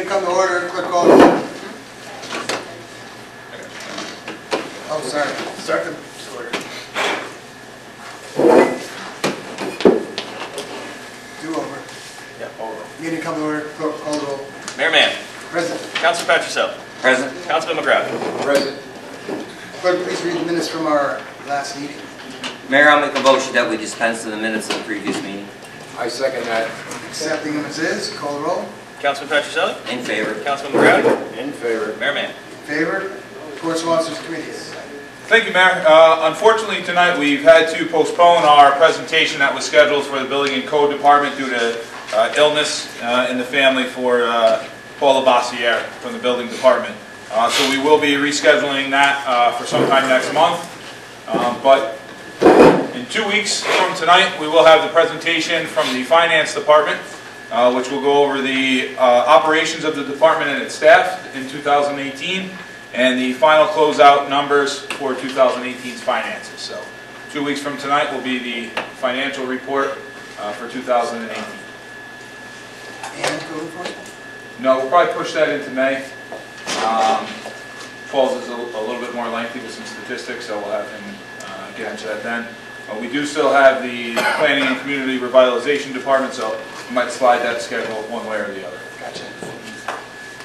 Meeting come to order, clerk call the roll. Oh, sorry. Second. Do over. Yeah, over. Meeting come to order, clerk call the roll. Mayor Mann, Present. Councilor Patricelli, Present. Councilman McGrath, Present. Clerk, please read the minutes from our last meeting. Mayor, I'll make a motion that we dispense with the minutes of the previous meeting. I second that. Accepting them as is, call the roll. Councilman Patricelli, In favor. Councilman McGrath, In favor. Mayor Mann. In favor? Reports of officers, committees. Thank you, Mayor. Uh, Unfortunately, tonight, we've had to postpone our presentation that was scheduled for the Building and Code Department due to uh, illness uh, in the family for uh, Paula Bossiere from the Building Department. Uh, So we will be rescheduling that uh, for sometime next month. Um, But in two weeks from tonight, we will have the presentation from the Finance Department, uh, which will go over the uh, operations of the department and its staff in 2018, and the final closeout numbers for 2018's finances. So two weeks from tonight will be the financial report uh, for 2018. And code enforcement? No, we'll probably push that into May. Um, Paul's is a a little bit more lengthy with some statistics, so we'll have him uh, get into that then. Uh, We do still have the Planning and Community Revitalization Department, so we might slide that schedule one way or the other. Gotcha.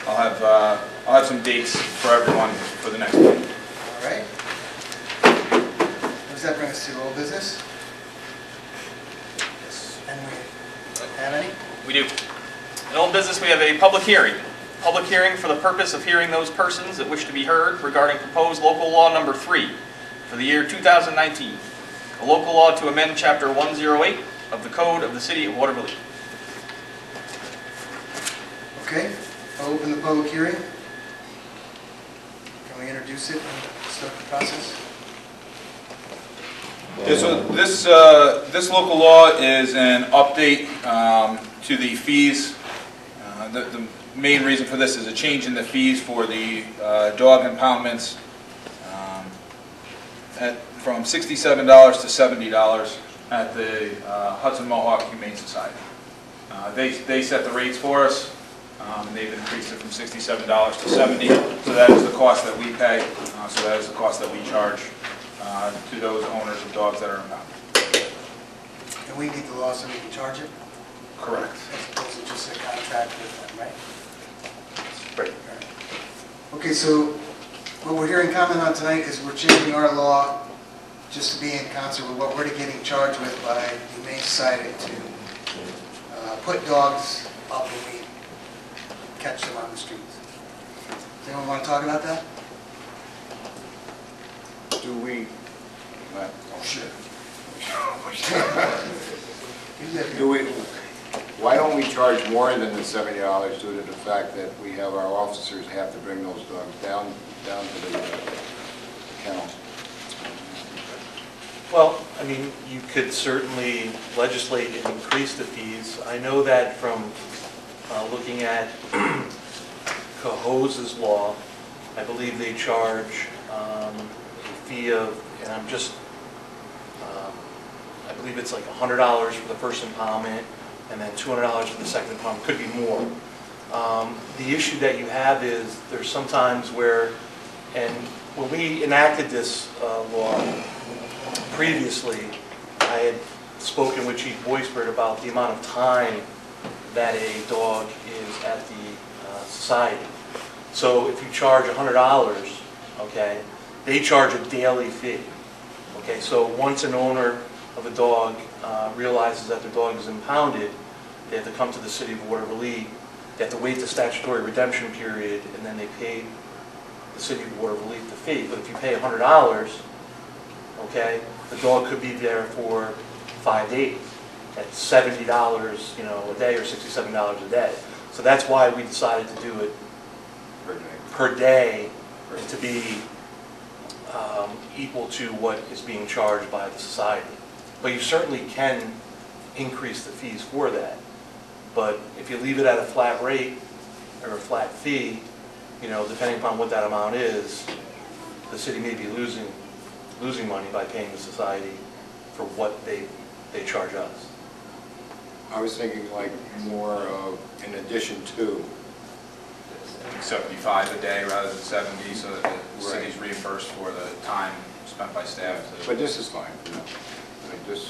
I'll have, uh, I'll have some dates for everyone for the next meeting. All right. Does that bring us to old business? And we have any? We do. In old business, we have a public hearing. Public hearing for the purpose of hearing those persons that wish to be heard regarding proposed local law number three for the year 2019. A local law to amend chapter 108 of the code of the city of Watervliet. Okay, I'll open the public hearing. Can we introduce it and start the process? Yeah, so this, uh, this local law is an update um, to the fees. Uh, The the main reason for this is a change in the fees for the uh, dog impoundments um, at- from $67 to $70 at the uh, Hudson Mohawk Humane Society. Uh, They, they set the rates for us, um, and they've increased it from $67 to 70, so that is the cost that we pay, uh, so that is the cost that we charge uh, to those owners of dogs that are impounded. And we need the law so we can charge it, Correct. as opposed to just a contract with them, right? Right. Okay, so what we're hearing comment on tonight is we're changing our law just to be in concert with what we're getting charged with by the Humane Society to uh, put dogs up when we catch them on the streets. Does anyone want to talk about that? Do we, Oh, sure. do we, why don't we charge more than the seventy dollars due to the fact that we have our officers have to bring those dogs down, down to the uh, kennel? Well, I mean, you could certainly legislate and increase the fees. I know that from uh, looking at Cohoes's law, I believe they charge um, a fee of, and I'm just, um, I believe it's like $100 for the first impoundment, and then $200 for the second impoundment, could be more. Um, The issue that you have is, there's sometimes where, and when we enacted this uh, law, previously, I had spoken with Chief Boyspert about the amount of time that a dog is at the uh, society. So if you charge $100, okay, they charge a daily fee. Okay, so once an owner of a dog uh, realizes that their dog is impounded, they have to come to the city of Watervliet. They have to wait the statutory redemption period, and then they pay the city of Watervliet the fee. But if you pay $100, okay, the dog could be there for five days at seventy dollars, you know, a day or sixty-seven dollars a day. So that's why we decided to do it per day? per day to be um, equal to what is being charged by the society. But you certainly can increase the fees for that. But if you leave it at a flat rate or a flat fee, you know, depending upon what that amount is, the city may be losing, losing money by paying the society for what they, they charge us. I was thinking like more of in addition to, 75 a day rather than 70, so that the Right. city's reimbursed for the time spent by staff. to- But this is fine, you know, I mean, just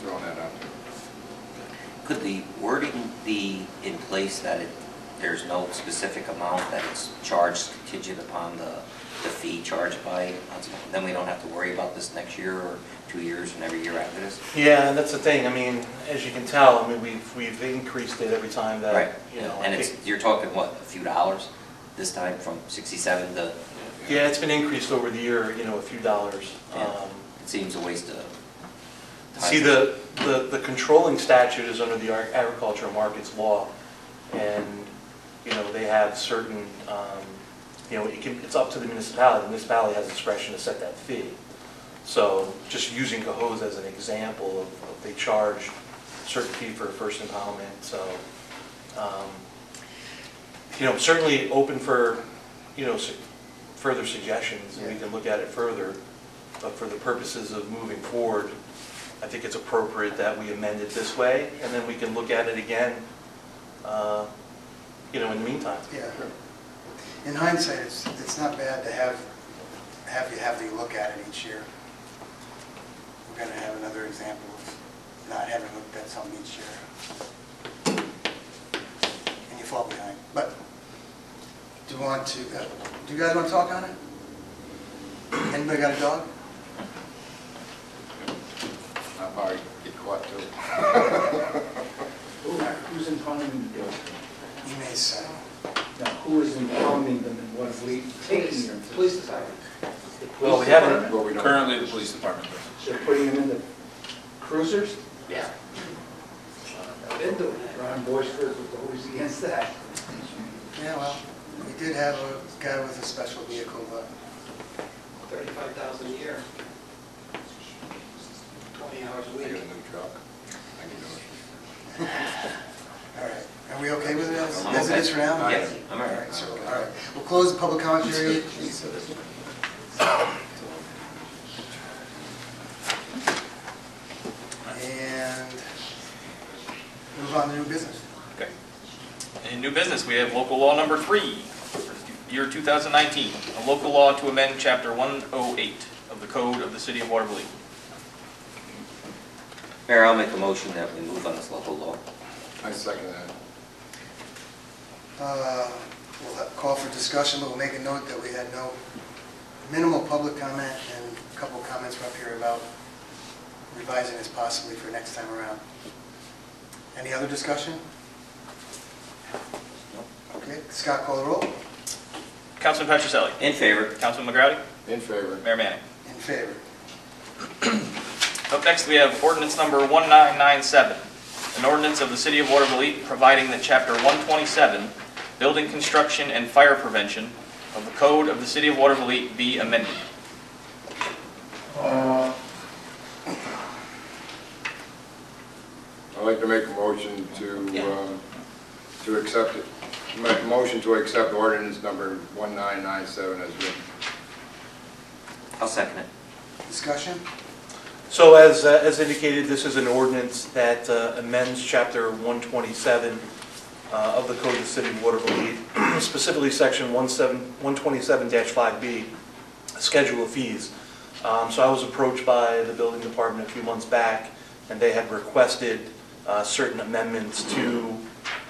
throwing that out there. Could the wording be in place that it, there's no specific amount that it's charged contingent upon the, the fee charged by, then we don't have to worry about this next year or two years and every year after this? Yeah, and that's the thing, I mean, as you can tell, I mean, we've, we've increased it every time Right, that, you know. I and it's, think- you're talking what, a few dollars this time from 67 to, Yeah, it's been increased over the year, you know, a few dollars. Yeah. Um, it seems a waste of time. See, the, the, the controlling statute is under the Ag- agricultural markets law, and, you know, they have certain, um, you know, it can, it's up to the municipality, the municipality has discretion to set that fee. So, just using Cohoes as an example of, of they charge a certain fee for a first impoundment, so, um, you know, certainly open for, you know, su- further suggestions, and we can look at it further, but for the purposes of moving forward, I think it's appropriate that we amend it this way, and then we can look at it again, uh, you know, in the meantime. Yeah. In hindsight, it's, it's not bad to have, have you have you look at it each year. We're gonna have another example of not having looked at something each year. And you fall behind. But, do you want to, uh, do you guys want to talk on it? Anybody got a dog? I'll probably get caught too. Who- Who's impounding the dog? You may say. Now, who is impounding them and what are we taking them to? Police department. The police Well, we haven't- department? Well, we don't. Currently, the police department does. They're putting them in the cruisers? Yeah. Been doing it. Ron Boyster was always against that. Yeah, well, we did have a guy with a special vehicle, but Thirty-five thousand a year. Twenty hours a I get a week. new truck. I can do it. All right, are we okay with it as I'm as it okay. is for now? Yes, I'm all All right. right, so, all right, we'll close the public comment period. And move on to new business. Okay. In new business, we have local law number three, year 2019, a local law to amend chapter 108 of the code of the city of Watervliet. Mayor, I'll make a motion that we move on this local law. I second that. Uh, We'll have- call for discussion, but we'll make a note that we had no minimal public comment and a couple comments were up here about revising this possibly for next time around. Any other discussion? Okay, Scott, call the roll. Councilman Patricelli. In favor? Councilman McGrowdy. In favor? Mayor Manning. In favor. Up next, we have ordinance number 1997, an ordinance of the city of Watervliet providing that chapter 127, building construction and fire prevention of the code of the city of Watervliet be amended. I'd like to make a motion to, Yeah. um, to accept it, make a motion to accept ordinance number 1997 as written. I'll second it. Discussion? So as, uh, as indicated, this is an ordinance that uh, amends Chapter 127 uh, of the Code of the City of Watervliet, specifically Section 17 127-5B, Schedule of Fees. Um, So I was approached by the building department a few months back, and they had requested uh, certain amendments to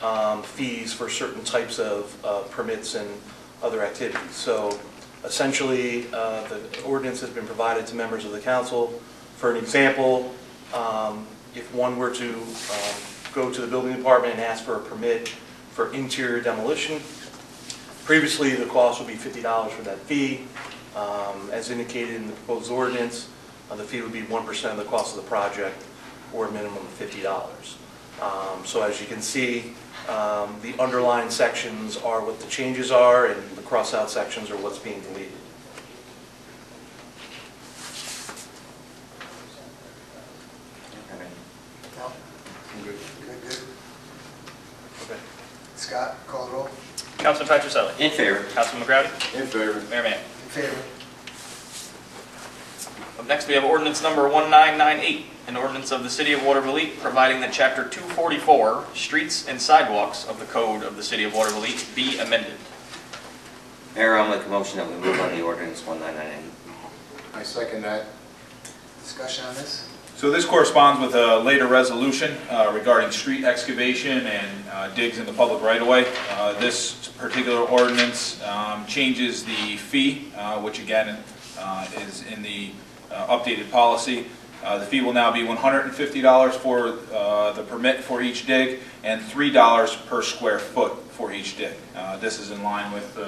um, fees for certain types of uh, permits and other activities. So essentially, uh, the ordinance has been provided to members of the council. For an example, um, if one were to um, go to the building department and ask for a permit for interior demolition, previously, the cost would be $50 for that fee. Um, As indicated in the proposed ordinance, uh, the fee would be 1% of the cost of the project, or a minimum of $50. Um, So as you can see, um, the underlined sections are what the changes are, and the cross-out sections are what's being deleted. No? I'm good. Good, good. Okay. Scott, call the roll. Councilman Patricelli. In favor? Councilman McGrowdy. In favor? Mayor Manning. In favor. Up next, we have ordinance number 1998, an ordinance of the City of Watervliet, providing that Chapter 244, Streets and Sidewalks of the Code of the City of Watervliet be amended. Mayor, I'll make a motion that we move on the ordinance 1998. I second that. Discussion on this? So this corresponds with a later resolution uh, regarding street excavation and uh, digs in the public right-of-way. Uh, This particular ordinance um, changes the fee, uh, which again uh, is in the uh, updated policy. The fee will now be $150 for the permit for each dig and $3 per square foot for each dig. This is in line with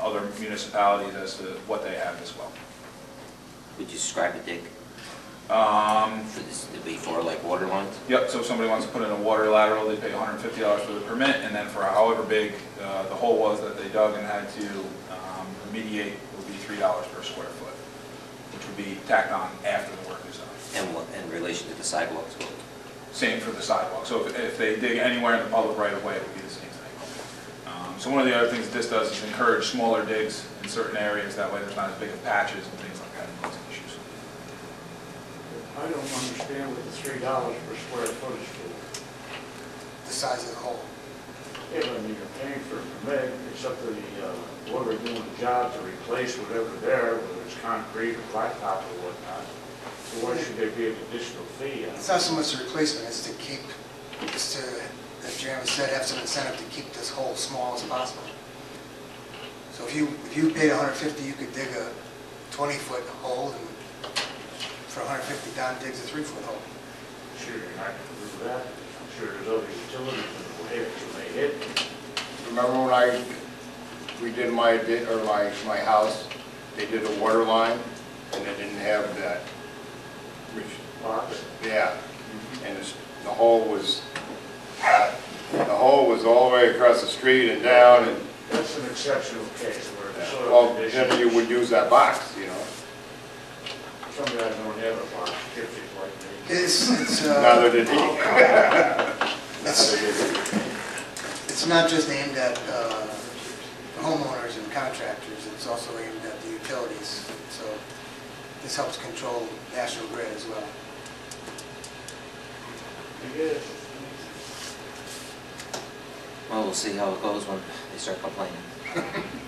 other municipalities as to what they have as well. Would you describe a dig Um, for this, to be for like water lines? Yep, so if somebody wants to put in a water lateral, they pay $150 for the permit, and then for however big uh, the hole was that they dug and had to um, remediate, would be $3 per square foot, which would be tacked on after the work is done. And what, in relation to the sidewalks? what- Same for the sidewalk, so if if they dig anywhere in the public right-of-way, it would be the same thing. Um, So one of the other things this does is encourage smaller digs in certain areas, that way there's not as big of patches and things like that and those issues. I don't understand what the three dollars per square foot is for. The size of the hole. Yeah, but I mean, you're paying for a permit, it's up to the, uh, whoever doing the job to replace whatever there, whether it's concrete or blacktop or whatnot. So why should there be an additional fee? It's not so much the replacement, it's to keep, it's to, as Jeremy said, have some incentive to keep this hole small as possible. So if you, if you paid 150, you could dig a 20-foot hole, and for 150, Don digs a 3-foot hole. Sure, you're not gonna do that. I'm sure there's other utilities in the way that you may hit. Remember when I, we did my, di- or my, my house, they did a water line, and they didn't have that, which, Box. yeah, and it's- the hole was, the hole was all the way across the street and down, and, That's an exceptional case where the soil well, then conditions, you would use that box, you know? Some guys don't have a box, gypsies like me. It's, it's, uh, Neither did he. it's, Neither did he. it's not just aimed at uh, homeowners and contractors, it's also aimed at the utilities. So this helps control National Grid as well. I. Well, we'll see how it goes when they start complaining.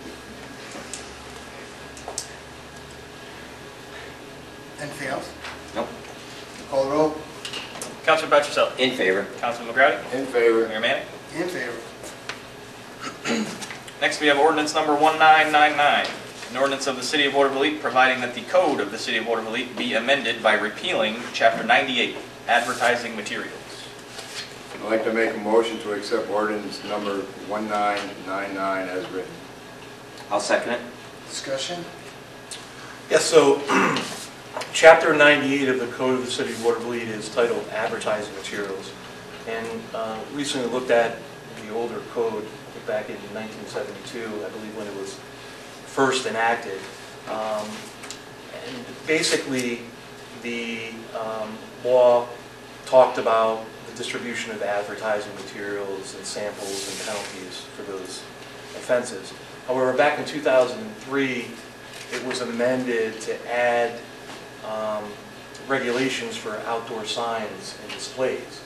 Anything else? Nope, Call the roll. Counselor Patricelli. in favor. Counselor McCrady. In favor. Mayor Manning. In favor. Next, we have ordinance number 1999, an ordinance of the City of Watervliet providing that the code of the City of Watervliet be amended by repealing Chapter 98, advertising materials. I'd like to make a motion to accept ordinance number 1999 as written. I'll second it. Discussion? Yes, so Chapter 98 of the Code of the City of Watervliet is titled Advertising Materials. And uh, recently looked at the older code back in 1972, I believe when it was first enacted. Um, And basically, the um, law talked about the distribution of advertising materials and samples and penalties for those offenses. However, back in 2003, it was amended to add um, regulations for outdoor signs and displays.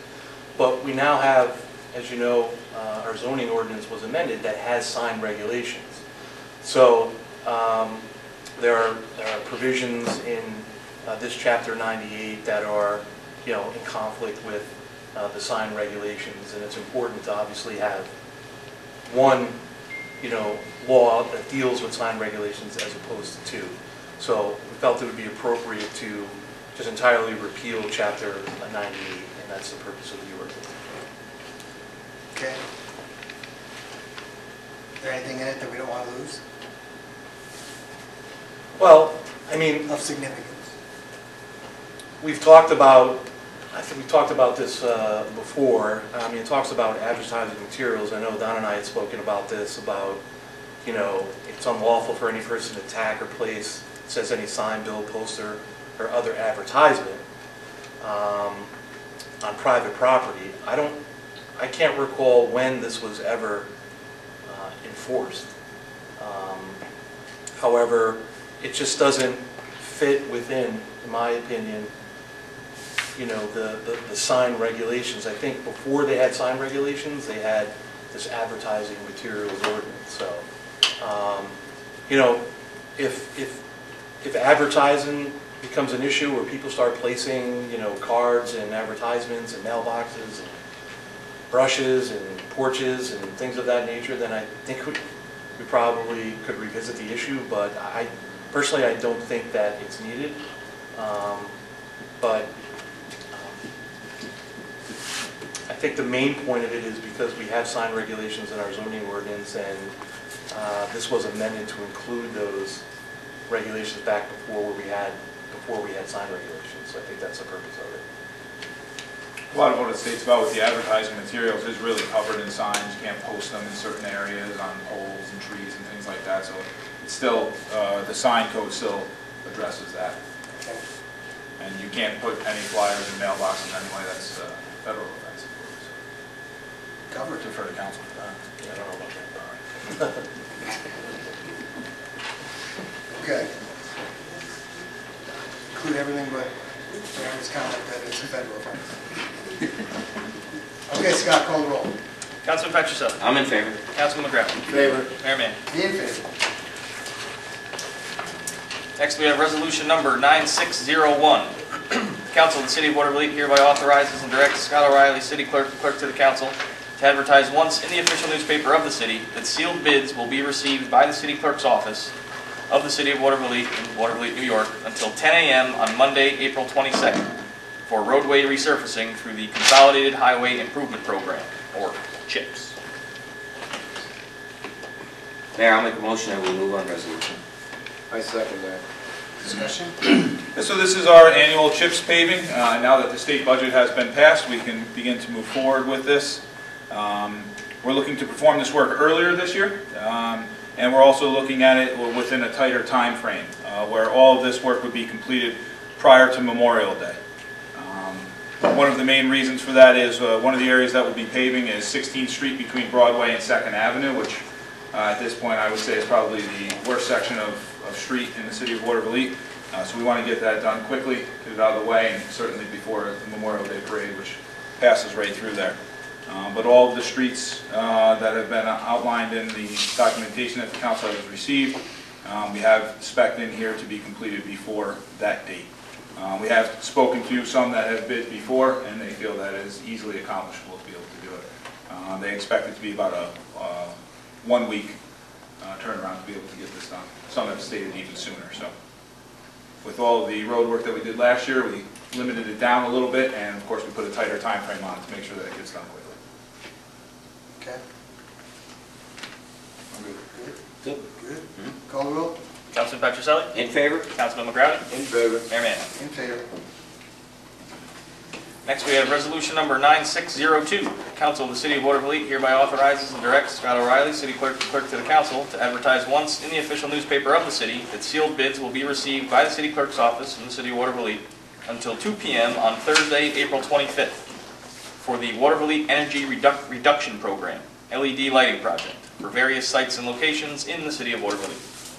But we now have, as you know, uh, our zoning ordinance was amended that has sign regulations. So um, there are there are provisions in uh, this chapter 98 that are, you know, in conflict with uh, the sign regulations, and it's important to obviously have one, you know, law that deals with sign regulations as opposed to two. So we felt it would be appropriate to just entirely repeal chapter 98, and that's the purpose of the ordinance. Okay. Is there anything in it that we don't want to lose Well, I mean, of significance? we've talked about, I think we talked about this uh, before. I mean, it talks about advertising materials. I know Don and I had spoken about this, about, you know, it's unlawful for any person to tag or place, says any sign, bill, poster, or other advertisement um, on private property. I don't, I can't recall when this was ever uh, enforced. Um, However, it just doesn't fit within, in my opinion, you know, the, the- the sign regulations. I think before they had sign regulations, they had this advertising materials ordinance, so, um, you know, if, if, if advertising becomes an issue where people start placing, you know, cards and advertisements and mailboxes and brushes and porches and things of that nature, then I think we, we probably could revisit the issue, but I, personally, I don't think that it's needed. Um, But I think the main point of it is because we have sign regulations in our zoning ordinance, and uh, this was amended to include those regulations back before where we had, before we had sign regulations, so I think that's the purpose of it. A lot of what it states about with the advertising materials is really covered in signs. You can't post them in certain areas on poles and trees and things like that. So it's still, uh, the sign code still addresses that. Okay. And you can't put any flyers in mailboxes anyway. That's uh, federal offense. Covered. Defer to council. Uh, yeah, I don't know about that. Okay. Include everything but Aaron's comment that it's a federal offense. Okay, Scott, call the roll. Councilman Patricelli. I'm in favor. Councilman McGrath. In favor? Mayor Manning. Be in favor. Next, we have resolution number 9601. Council of the City of Watervliet hereby authorizes and directs Scott O'Reilly, city clerk, and clerk to the council, to advertise once in the official newspaper of the city that sealed bids will be received by the city clerk's office of the City of Watervliet, in Watervliet, New York, until 10 a.m. on Monday, April 22nd, for roadway resurfacing through the Consolidated Highway Improvement Program, or CHIPS. Mayor, I'll make a motion that we move on resolution. I second that. Discussion? So this is our annual CHIPS paving. Uh, Now that the state budget has been passed, we can begin to move forward with this. Um, We're looking to perform this work earlier this year, um, and we're also looking at it within a tighter timeframe, uh, where all of this work would be completed prior to Memorial Day. Um, One of the main reasons for that is, uh, one of the areas that we'll be paving is 16th Street between Broadway and Second Avenue, which uh, at this point, I would say is probably the worst section of, of street in the city of Watervliet. Uh, So we want to get that done quickly, get it out of the way, and certainly before the Memorial Day Parade, which passes right through there. Uh, But all of the streets uh, that have been outlined in the documentation that the council has received, um, we have spec'd in here to be completed before that date. Uh, We have spoken to some that have bid before, and they feel that it is easily accomplishable to be able to do it. Uh, They expect it to be about a one-week turnaround to be able to get this done. Some have stated even sooner, so. With all of the road work that we did last year, we limited it down a little bit, and of course, we put a tighter time frame on it to make sure that it gets done quickly. Okay, I'm good. good, Good. good. Mhm. Call the roll. Councilman Patricelli. In favor? Councilman McGrath. In favor? Mayor Manning. In favor. Next, we have resolution number 9602. Council of the City of Watervliet hereby authorizes and directs Scott O'Reilly, city clerk clerk to the council, to advertise once in the official newspaper of the city that sealed bids will be received by the city clerk's office in the city of Watervliet until 2 PM on Thursday, April 25th, for the Watervliet Energy Reduc- Reduction Program, LED lighting project, for various sites and locations in the city of Watervliet.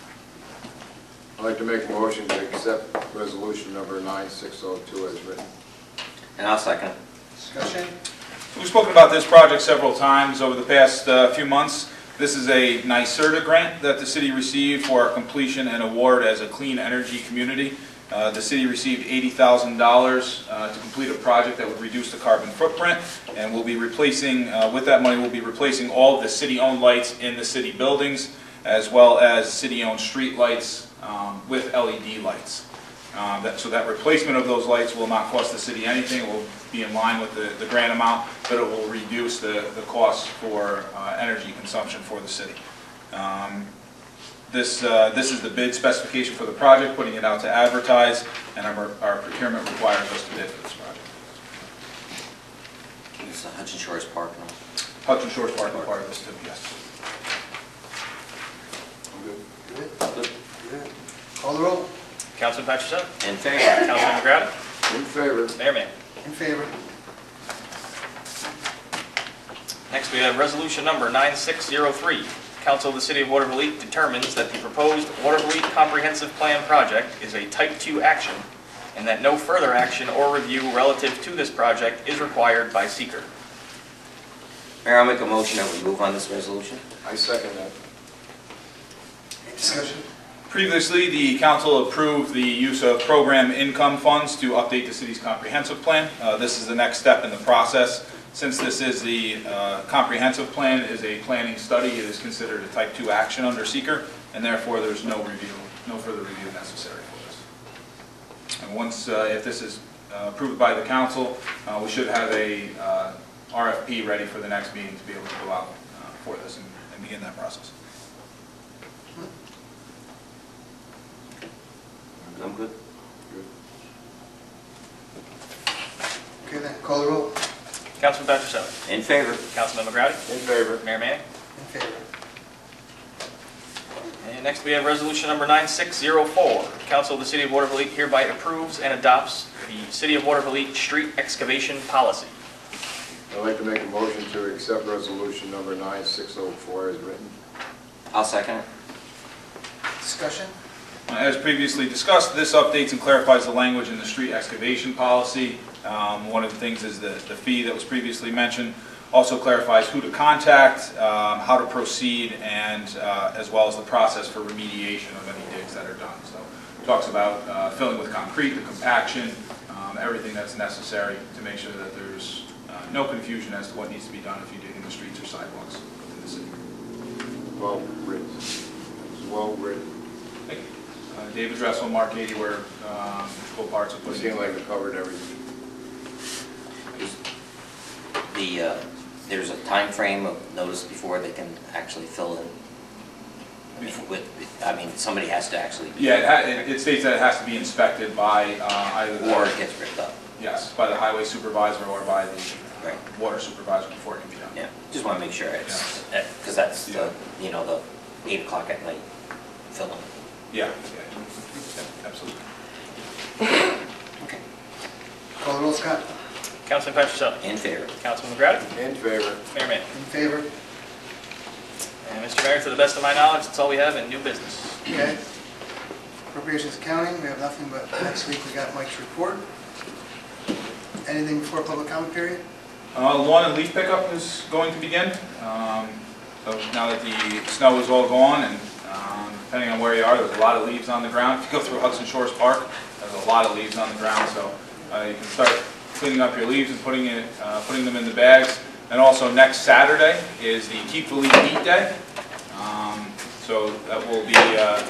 I'd like to make a motion to accept resolution number 9602 as written. And I'll second. Discussion? We've spoken about this project several times over the past uh, few months. This is a NYSERDA grant that the city received for our completion and award as a clean energy community. Uh, The city received $80,000 uh, to complete a project that would reduce the carbon footprint, and we'll be replacing, uh, with that money, we'll be replacing all of the city-owned lights in the city buildings, as well as city-owned street lights um, with LED lights. Um, that- So that replacement of those lights will not cost the city anything, it will be in line with the the grant amount, but it will reduce the the cost for uh, energy consumption for the city. Um, This uh, this is the bid specification for the project, putting it out to advertise, and our our procurement requires us to bid for this project. It's the Hudson Shores Park now. Hudson Shores Park requires us to, yes. I'm good. Good, Good. good. Call the roll. Councilman Patrick In favor? Councilman McGrath. In favor? Mayor Manning. In favor. Next, we have resolution number 9603. Council of the City of Watervliet determines that the proposed Watervliet Comprehensive Plan project is a Type 2 action and that no further action or review relative to this project is required by SEQR. Mayor, I'll make a motion that we move on this resolution. I second that. Any discussion? Previously, the council approved the use of program income funds to update the city's comprehensive plan. Uh, This is the next step in the process. Since this is the uh, comprehensive plan, is a planning study, it is considered a type 2 action under SEQR, and therefore there's no review, no further review necessary for this. And once, uh, if this is uh, approved by the council, uh, we should have a uh, RFP ready for the next meeting to be able to go out uh, for this and and begin that process. I'm good. Okay then, call the roll. Councilman Patricelli. In favor? Councilman McGratty. In favor. Mayor Manning. In favor. And next, we have resolution number 9604. Council of the City of Watervliet hereby approves and adopts the City of Watervliet street excavation policy. I'd like to make a motion to accept resolution number 9604 as written. I'll second it. Discussion? As previously discussed, this updates and clarifies the language in the street excavation policy. Um, One of the things is the the fee that was previously mentioned. Also clarifies who to contact, um, how to proceed, and uh, as well as the process for remediation of any digs that are done. So it talks about uh, filling with concrete, the compaction, um, everything that's necessary to make sure that there's uh, no confusion as to what needs to be done if you dig in the streets or sidewalks within the city. Well written. Well written. Thank you. Uh, David Dressel, Mark Ady were um, full parts of It putting seemed like it covered everything. The, uh, there's a time frame of notice before they can actually fill in. I mean, with, I mean, somebody has to actually, Yeah, it ha- it it states that it has to be inspected by uh, either or it the, gets ripped up. yes, by the highway supervisor or by the Right. water supervisor before it can be done. Yeah, just want to make sure it's, because that's the, you know, the eight o'clock at night filling. Yeah, yeah, yeah, absolutely. Okay. Call the roll, Scott. Councilman Patricelli. In favor? Councilman McGratty. In favor. Mayor Manning. In favor? And Mr. Mayor, to the best of my knowledge, that's all we have in new business. Okay. Appropriations accounting, we have nothing, but next week we got Mike's report. Anything before public comment period? Uh, Lawn and leaf pickup is going to begin. Um, So now that the snow is all gone and um, depending on where you are, there's a lot of leaves on the ground. If you go through Hudson Shores Park, there's a lot of leaves on the ground, so uh, you can start cleaning up your leaves and putting it, uh, putting them in the bags. And also next Saturday is the Keep the Leaf Heat Day. Um, So that will be, uh,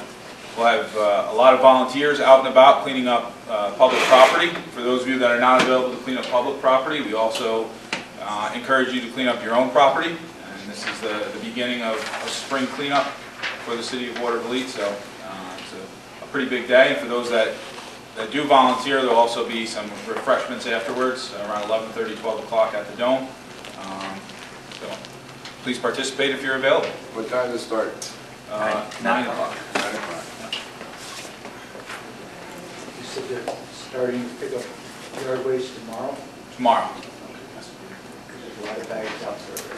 we'll have uh, a lot of volunteers out and about cleaning up uh, public property. For those of you that are not available to clean up public property, we also uh, encourage you to clean up your own property. And this is the the beginning of of spring cleanup for the city of Watervliet, so uh, it's a- a pretty big day. And for those that that do volunteer, there'll also be some refreshments afterwards, around 11:30, 12 o'clock at the Dome. Um, So please participate if you're available. What time does it start? Uh, Nine. o'clock. Nine o'clock. You said they're starting to pick up yard waste tomorrow? Tomorrow. Because there's a lot of bags out there.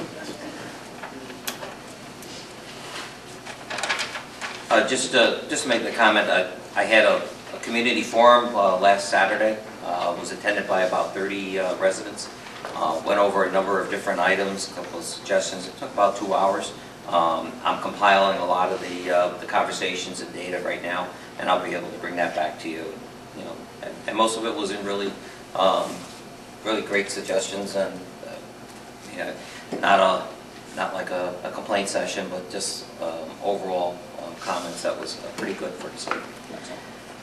Uh, Just to, just to make the comment, I I had a, a community forum uh, last Saturday, uh, was attended by about 30 uh, residents. Uh, Went over a number of different items, a couple of suggestions, it took about two hours. Um, I'm compiling a lot of the, uh, the conversations and data right now, and I'll be able to bring that back to you, you know. and- And most of it was in really, um, really great suggestions and, uh, you know, not a, not like a a complaint session, but just um, overall um, comments that was pretty good for the.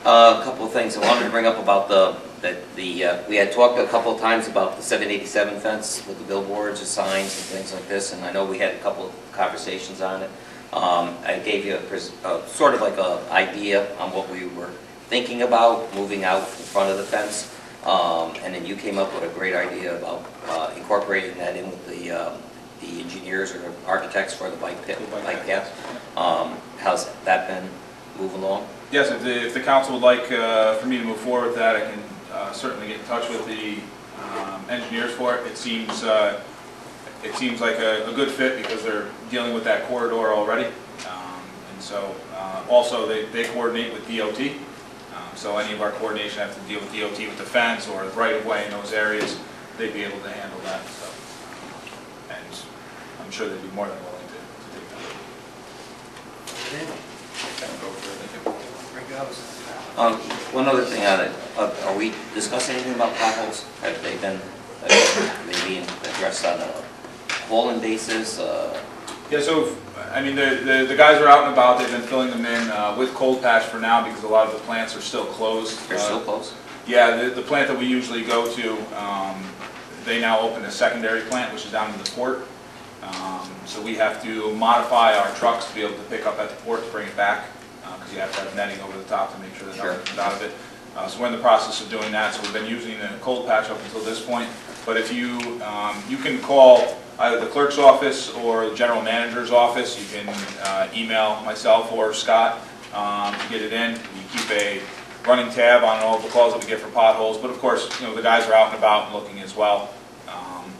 Uh, A couple of things I wanted to bring up about the, that the, uh, we had talked a couple of times about the 787 fence with the billboards and signs and things like this, and I know we had a couple of conversations on it. Um, I gave you a, uh, sort of like a idea on what we were thinking about, moving out in front of the fence. Um, And then you came up with a great idea about uh, incorporating that in with the, um, the engineers or architects for the bike pit, The bike bike path. path. Um, How's that been moving along? Yes, if the, if the council would like uh, for me to move forward with that, I can uh, certainly get in touch with the um, engineers for it. It seems, uh, it seems like a, a good fit because they're dealing with that corridor already. Um, And so, uh, also, they, they coordinate with DOT. Um, So any of our coordination have to deal with DOT with the fence or the right-of-way in those areas, they'd be able to handle that, so. And I'm sure they'd be more than willing to to take that. Where it goes. Um, One other thing on it, uh, are we discussing anything about potholes? Have they been, uh, they being addressed on a rolling basis? Uh, Yeah, so, I mean, the, the the guys are out and about, they've been filling them in uh, with cold patch for now because a lot of the plants are still closed. They're Uh, still close? Yeah, the, the plant that we usually go to, um, they now opened a secondary plant, which is down in the port. Um, so we have to modify our trucks to be able to pick up at the port to bring it back, because you have to have netting over the top to make sure that Sure. nothing comes out of it. Uh, so we're in the process of doing that, so we've been using the cold patch up until this point. But if you, um, you can call either the clerk's office or the general manager's office, you can, uh, email myself or Scott, um, to get it in. We keep a running tab on all the calls that we get for potholes, but of course, you know, the guys are out and about and looking as well. Um,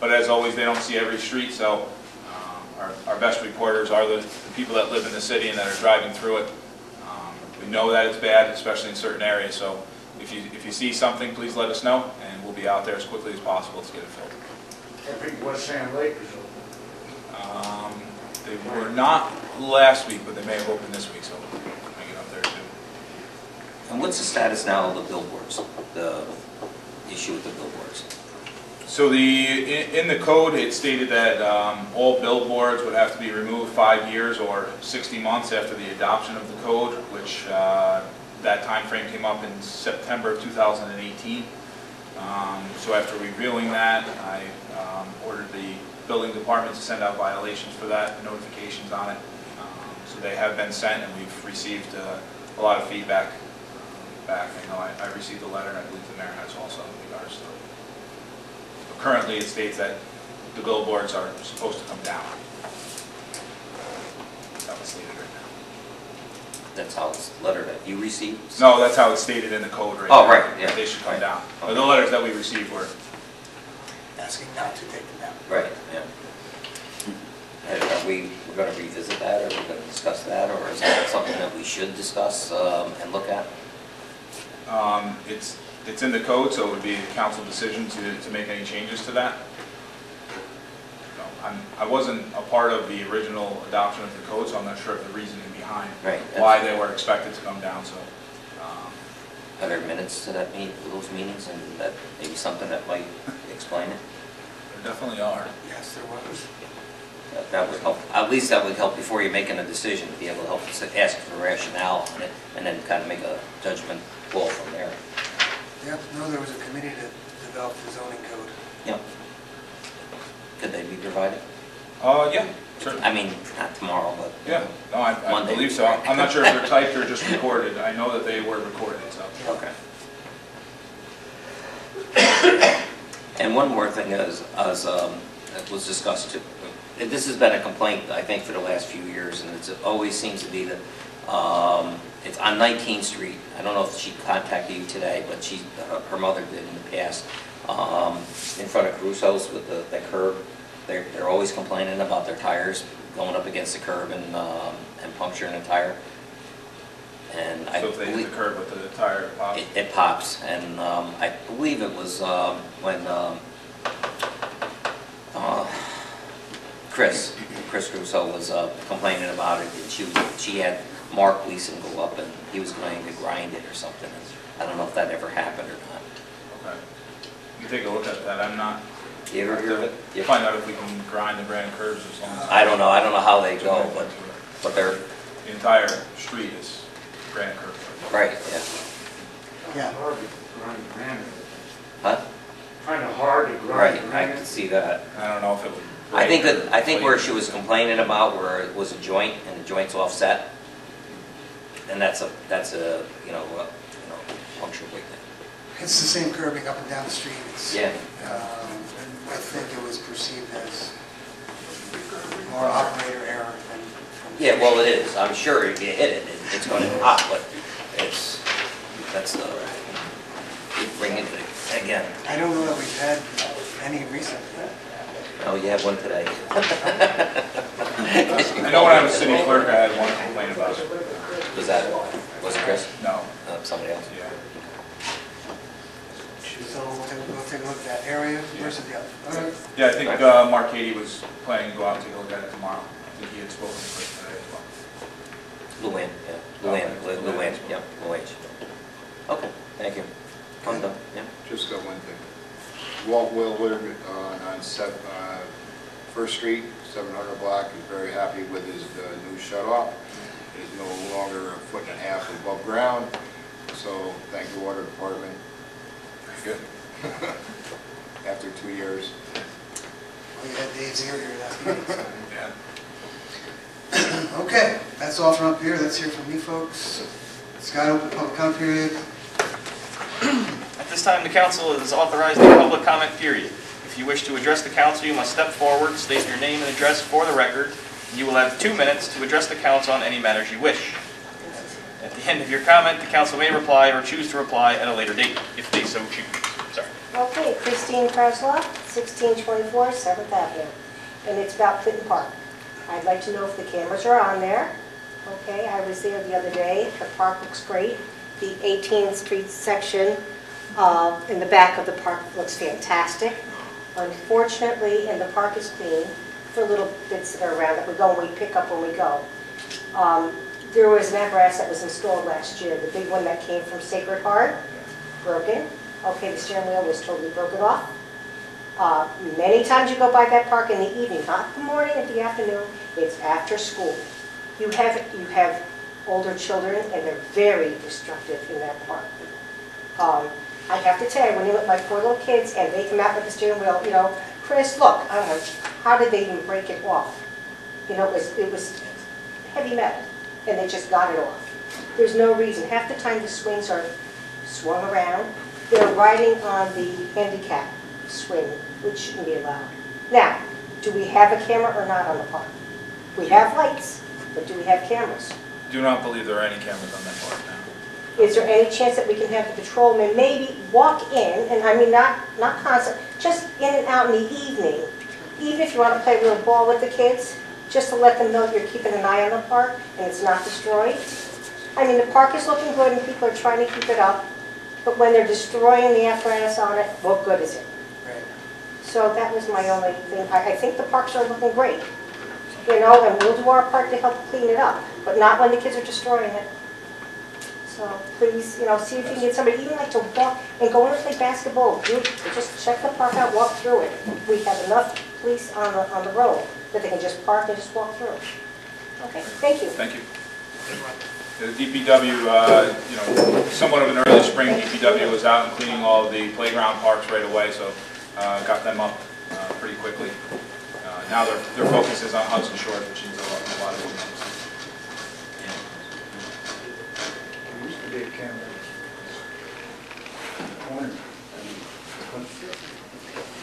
But as always, they don't see every street, so our, our best reporters are the, the people that live in the city and that are driving through it. Um, We know that it's bad, especially in certain areas, so if you, if you see something, please let us know, and we'll be out there as quickly as possible to get it filled. I think West Sand Lake is open. Um, They were not last week, but they may have opened this week, so we'll get up there too. And what's the status now of the billboards, the issue with the billboards? So the, in the code, it stated that um, all billboards would have to be removed five years or 60 months after the adoption of the code, which uh, that time frame came up in September of 2018. Um, So after reviewing that, I um, ordered the building department to send out violations for that, notifications on it. Um, So they have been sent, and we've received uh, a lot of feedback back. I know I I received a letter, and I believe the mayor has also in regards to. Currently, it states that the billboards are supposed to come down. That was stated right now. That's how it's letter that you received? No, that's how it's stated in the code right now. Oh, right, yeah. that They should come Right. down. But the letters that we received were, Asking not to take them down. Right, yeah. And Are we, we're gonna revisit that, or we're gonna discuss that, or is that something that we should discuss um, and look at? um, it's, it's in the code, so it would be a council decision to, to make any changes to that. No, I'm, I wasn't a part of the original adoption of the code, so I'm not sure of the reasoning behind Right. why they were expected to come down, so. um, Are there minutes to that meet, those meetings, and that, maybe something that might explain it? There definitely are. Yes, there was. That- That would help, at least that would help before you're making a decision, to be able to help us ask for rationale on it, and then kind of make a judgment call from there. Yep, no, there was a committee that developed the zoning code. Yep. Could they be provided? Uh, yeah, certainly. I mean, not tomorrow, but. Yeah, no, I, I Monday. believe so. I'm not sure if they're typed or just recorded. I know that they were recorded, so. Okay. And one more thing is, as um, it was discussed too, and this has been a complaint, I think, for the last few years, and it's- it always seems to be that, um, it's on 19th Street. I don't know if she contacted you today, but she, her- her mother did in the past, um, in front of Crusoe's with the the curb. They're, they're always complaining about their tires going up against the curb and, um, and puncturing a tire. And I So if they hit believe. the curb with the tire pop. It, it pops, and um, I believe it was um, when um, uh, Chris, Chris Russo was uh, complaining about it, and she, was- she had Mark Leeson go up, and he was going to grind it or something. I don't know if that ever happened or not. Okay. You take a look at that. I'm not, You ever hear of it? you find out if we can grind the granite curbs or something. I don't know, I don't know how they go, but, but they're, The entire street is granite curb. right, yeah. Yeah. Hard to grind granite. Huh? Kind of hard to grind Right, grind I can see that. I don't know if it would. I think that, I think where she was complaining about where it was a joint and the joint's offset, and that's a, that's a, you know, a, you know, puncture weight thing. It's the same curbing up and down the street. It's, Yeah. um, I think it was perceived as more operator error than. from Yeah, well, it is, I'm sure if you hit it, it- it's gonna pop, but it's, that's the, you bring it, again, I don't know that we've had any recently. oh, you had one today. I know when I was city clerk, I had one complaint about it. Was that, was it Chris? No. Uh, somebody else. Yeah. So we'll take, we'll take a look at that area. Where's the other? All right. Yeah, I think uh, Mark Cady was planning to go out and take a look at it tomorrow. I think he had spoken to Chris today as well. Luann, yeah, Luann, Lu- Luann, yeah, Luann. Okay, thank you. I'm done, yeah. Just got one thing. Walt Willard on, on Sev- uh, First Street, 700 block, is very happy with his uh, new shut-off. It is no longer a foot and a half above ground, so thank the water department Good. after two years. Oh, we had Dave's ear here last meeting. Yeah. Okay, that's all from up here. Let's hear from you folks. Scott, open public comment period. At this time, the council is authorized a public comment period. If you wish to address the council, you must step forward, state your name and address for the record. You will have two minutes to address the council on any matters you wish. End of your comment, the council may reply or choose to reply at a later date, if they so choose. Sorry. Okay, Christine Krasloff, 1624 7th Avenue, and it's about Clinton Park. I'd like to know if the cameras are on there. Okay, I was there the other day, the park looks great. The 18th Street section uh, in the back of the park looks fantastic. Unfortunately, and the park is clean, for little bits that are around that we go and we pick up when we go. Um, There was an apparatus that was installed last year, the big one that came from Sacred Heart, broken. Okay, the steering wheel was totally broken off. Uh, Many times you go by that park in the evening, not the morning or the afternoon, it's after school. You have, you have older children and they're very destructive in that park. Um, I have to tell you, when you look at my four little kids and they come out with the steering wheel, you know, Chris, look, I'm like, how did they even break it off? You know, it was, it was heavy metal and they just got it off. There's no reason. Half the time the swings are swung around. They're riding on the handicap swing, which shouldn't be allowed. Now, do we have a camera or not on the park? We have lights, but do we have cameras? Do not believe there are any cameras on that park now. Is there any chance that we can have the patrolman maybe walk in, and I mean, not, not constant, just in and out in the evening, even if you want to play a little ball with the kids, just to let them know you're keeping an eye on the park and it's not destroyed? I mean, the park is looking good and people are trying to keep it up, but when they're destroying the apparatus on it, what good is it? Right. So that was my only thing. I, I think the parks are looking great, you know, and we'll do our part to help clean it up, but not when the kids are destroying it. So please, you know, see if you can get somebody, even like to walk and go in and play basketball, group, just check the park out, walk through it. We have enough police on the, on the road that they can just park and just walk through. Okay, thank you. Thank you. The DPW, uh, you know, somewhat of an early spring, DPW was out and cleaning all of the playground parks right away, so uh, got them up uh, pretty quickly. Uh, Now their, their focus is on Hudson Shores, which needs a lot, a lot of maintenance. There used to be a camera.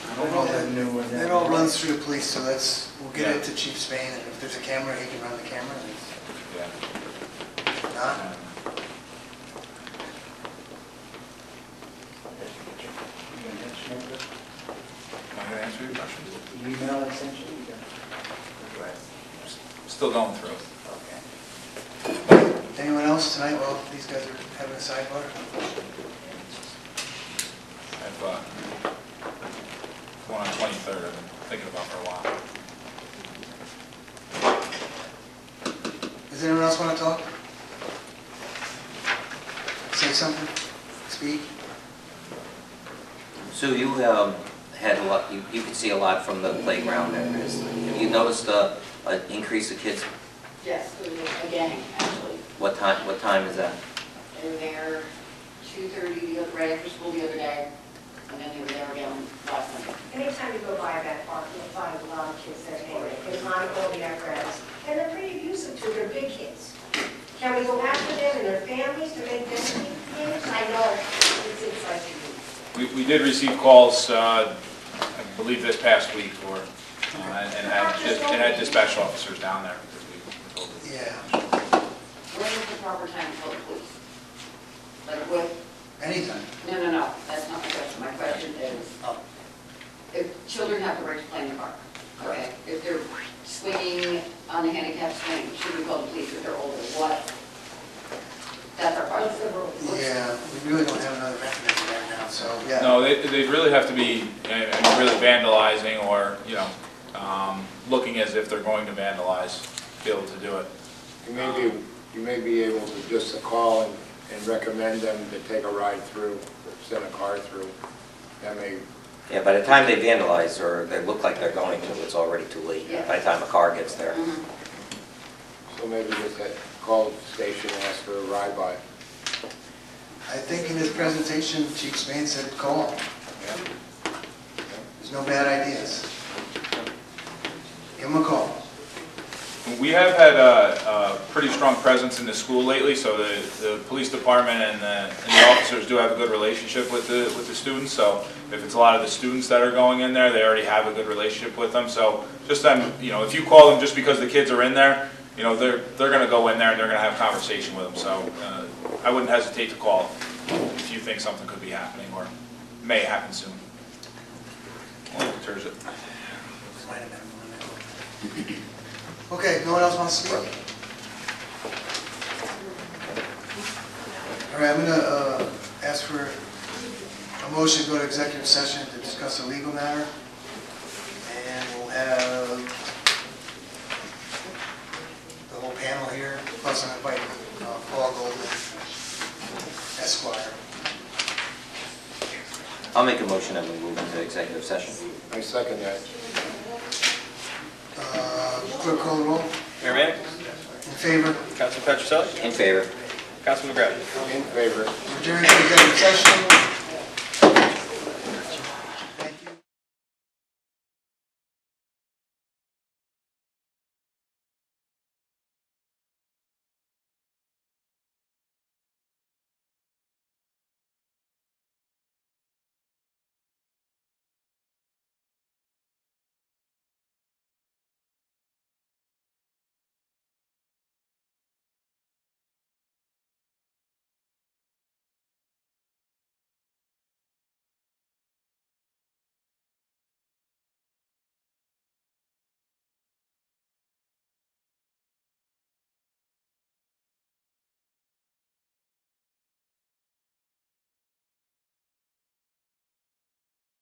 I don't know that new one. It all runs through the police, so that's, we'll get it to Chief Spain, and if there's a camera, he can run the camera, Yeah. if not, Um, gonna mention it? Am I going to answer your question? The Email I sent you? you got- Still going through. okay. Anyone else tonight, while these guys are having a sidebar? I've, uh, one on 23rd, I've been thinking about for a while. Does anyone else want to talk? Say something, speak? Sue, you um, had a lot, you you could see a lot from the playground there. Is- Have you noticed uh, an increase of kids? Yes, it was a gang, actually. What time, what time is that? They were there two thirty, the other, right after school the other day, and then they were there again last Sunday. Anytime you go by that park, you'll find a lot of kids there anyway. There's not all the apparatus, and they're pretty abusive to their big kids. Can we go after them and their families to make them keep kids? I know, it's, it's like, We, we did receive calls, uh, I believe this past week, or, uh, and had, dis- and had dispatch officers down there because we told that Yeah, When is the proper time to call the police? Like with, anytime. no, no, no, that's not my question. My question is, Oh. if children have the right to play in the park, okay? If they're swinging on the handicap swing, should we call the police if they're older? What? That's our problem. Yeah, we really don't have another mechanism right now, so, yeah. No, they, they'd really have to be, uh, I really vandalizing or, you know, um, looking as if they're going to vandalize, be able to do it. You may be, you may be able to just call and, and recommend them to take a ride through, send a car through. That may, Yeah, by the time they vandalize or they look like they're going to, it's already too late. By the time a car gets there. Mhm. so maybe just that, call the station, and ask for a ride by. I think in his presentation, Chief Spain said call. There's no bad ideas. Give him a call. We have had a, a pretty strong presence in the school lately, so the, the police department and the, and the officers do have a good relationship with the, with the students, so if it's a lot of the students that are going in there, they already have a good relationship with them, so just them, you know, if you call them just because the kids are in there, you know, they're, they're gonna go in there and they're gonna have conversation with them, so, uh, I wouldn't hesitate to call if you think something could be happening or may happen soon. Well, deters it. Okay, no one else wants to speak? All right, I'm gonna uh, ask for a motion to go to executive session to discuss a legal matter. And we'll have the whole panel here, plus I'm inviting uh, Paul Goldman, Esquire. I'll make a motion that we move into executive session. I second that. Clerk call the roll. Mayor Manning? In favor? Councilman Patricelli? In favor? Councilman McGrattan? In favor. Adjourn to executive session.